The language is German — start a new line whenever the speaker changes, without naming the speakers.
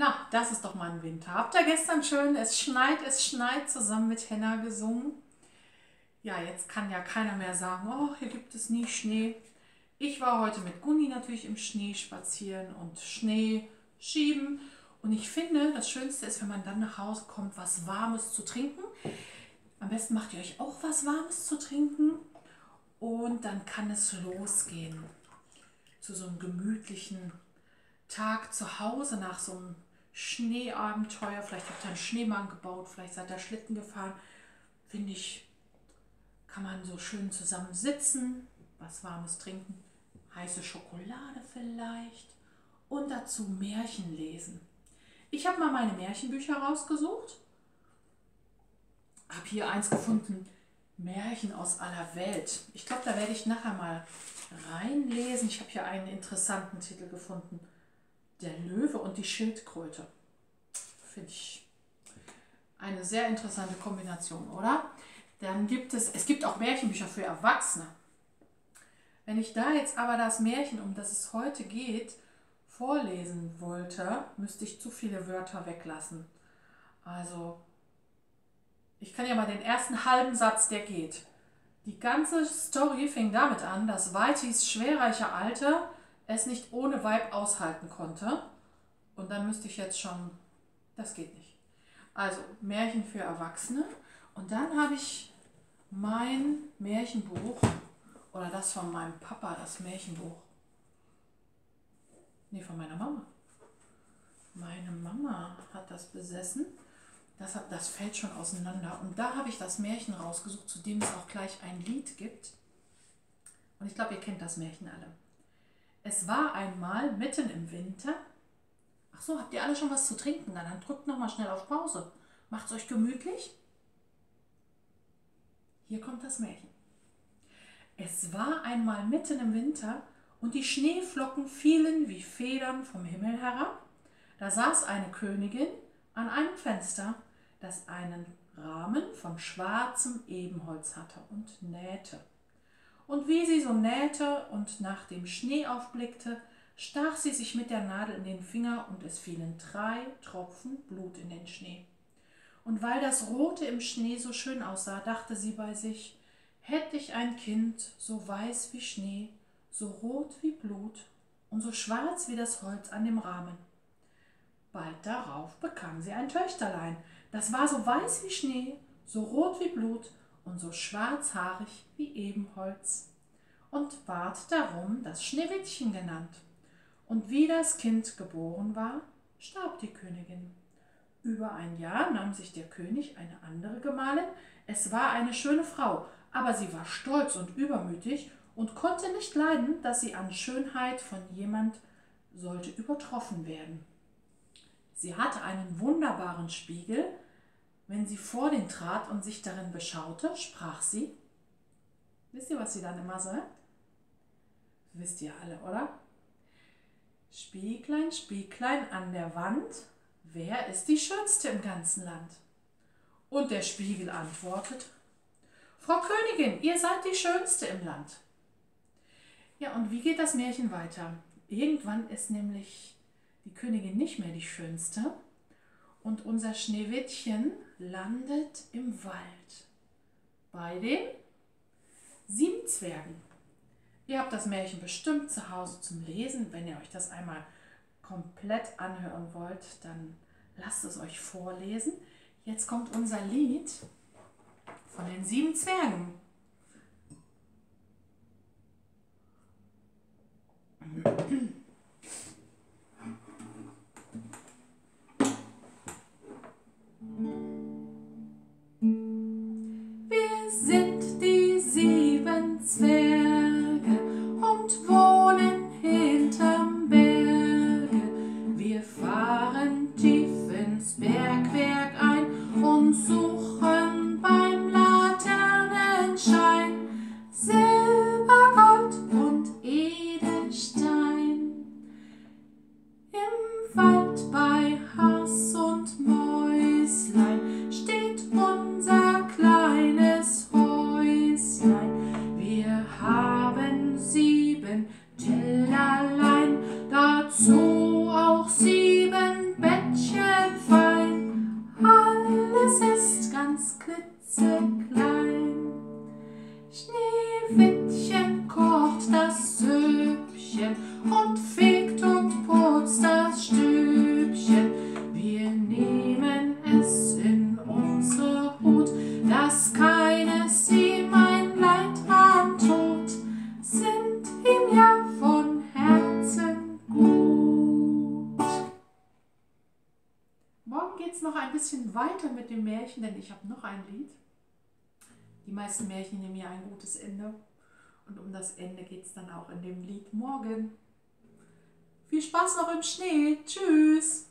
Na, das ist doch mal ein Winter. Habt ihr gestern schön Es schneit, es schneit zusammen mit Henna gesungen? Ja, jetzt kann ja keiner mehr sagen, oh, hier gibt es nie Schnee. Ich war heute mit Gunni natürlich im Schnee spazieren und Schnee schieben. Und ich finde, das Schönste ist, wenn man dann nach Hause kommt, was Warmes zu trinken. Am besten macht ihr euch auch was Warmes zu trinken. Und dann kann es losgehen zu so einem gemütlichen Tag zu Hause nach so einem Schneeabenteuer. Vielleicht habt ihr einen Schneemann gebaut, vielleicht seid ihr Schlitten gefahren. Finde ich, kann man so schön zusammen sitzen, was Warmes trinken, heiße Schokolade vielleicht und dazu Märchen lesen. Ich habe mal meine Märchenbücher rausgesucht, habe hier eins gefunden, Märchen aus aller Welt. Ich glaube, da werde ich nachher mal reinlesen. Ich habe hier einen interessanten Titel gefunden. Der Löwe und die Schildkröte. Finde ich eine sehr interessante Kombination, oder? Dann gibt es, es gibt auch Märchenbücher für Erwachsene. Wenn ich da jetzt aber das Märchen, um das es heute geht, vorlesen wollte, müsste ich zu viele Wörter weglassen. Also, ich kann ja mal den ersten halben Satz, der geht. Die ganze Story fing damit an, dass Whiteys schwerreicher Alter es nicht ohne Weib aushalten konnte. Und dann müsste ich jetzt schon, das geht nicht. Also Märchen für Erwachsene. Und dann habe ich mein Märchenbuch oder das von meinem Papa, das Märchenbuch. Nee, von meiner Mama. Meine Mama hat das besessen. Das, hat, das fällt schon auseinander. Und da habe ich das Märchen rausgesucht, zu dem es auch gleich ein Lied gibt. Und ich glaube, ihr kennt das Märchen alle. Es war einmal mitten im Winter. Ach so, habt ihr alle schon was zu trinken? Dann, drückt nochmal schnell auf Pause. Macht es euch gemütlich. Hier kommt das Märchen. Es war einmal mitten im Winter und die Schneeflocken fielen wie Federn vom Himmel herab. Da saß eine Königin an einem Fenster das einen Rahmen von schwarzem Ebenholz hatte und nähte. Und wie sie so nähte und nach dem Schnee aufblickte, stach sie sich mit der Nadel in den Finger und es fielen drei Tropfen Blut in den Schnee. Und weil das Rote im Schnee so schön aussah, dachte sie bei sich, hätte ich ein Kind so weiß wie Schnee, so rot wie Blut und so schwarz wie das Holz an dem Rahmen. Bald darauf bekam sie ein Töchterlein, das war so weiß wie Schnee, so rot wie Blut und so schwarzhaarig wie Ebenholz und ward darum das Schneewittchen genannt. Und wie das Kind geboren war, starb die Königin. Über ein Jahr nahm sich der König eine andere Gemahlin. Es war eine schöne Frau, aber sie war stolz und übermütig und konnte nicht leiden, dass sie an Schönheit von jemand sollte übertroffen werden. Sie hatte einen wunderbaren Spiegel. Wenn sie vor den trat und sich darin beschaute, sprach sie. Wisst ihr, was sie dann immer sagt? Wisst ihr alle, oder? Spieglein, Spieglein an der Wand, wer ist die Schönste im ganzen Land? Und der Spiegel antwortet, Frau Königin, ihr seid die Schönste im Land. Ja, und wie geht das Märchen weiter? Irgendwann ist nämlich die Königin nicht mehr die schönste und unser Schneewittchen landet im Wald bei den sieben Zwergen. Ihr habt das Märchen bestimmt zu Hause zum Lesen. Wenn ihr euch das einmal komplett anhören wollt, dann lasst es euch vorlesen. Jetzt kommt unser Lied von den sieben Zwergen.
Bergwerk ein
weiter mit dem Märchen, denn ich habe noch ein Lied. Die meisten Märchen nehmen ja ein gutes Ende. Und um das Ende geht es dann auch in dem Lied morgen. Viel Spaß noch im Schnee. Tschüss.